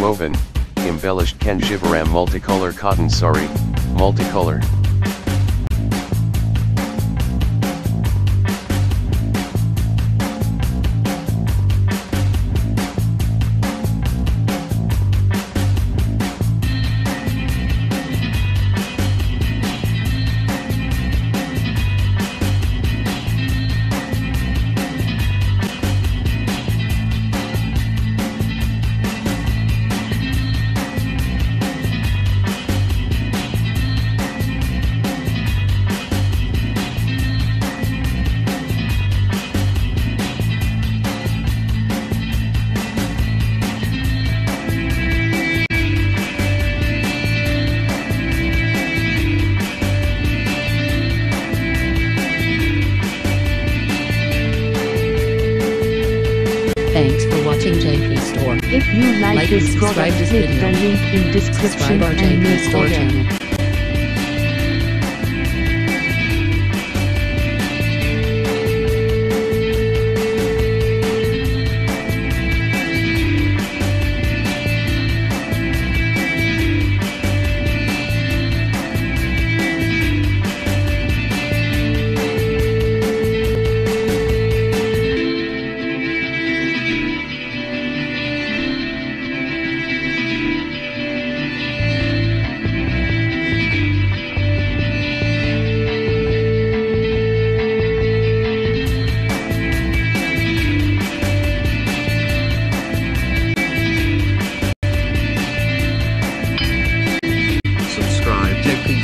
woven, embellished Kanjivaram multicolor cotton sari, multicolor. Thanks for watching JP Store. If you like, Like this product, click the link in description and JP make order.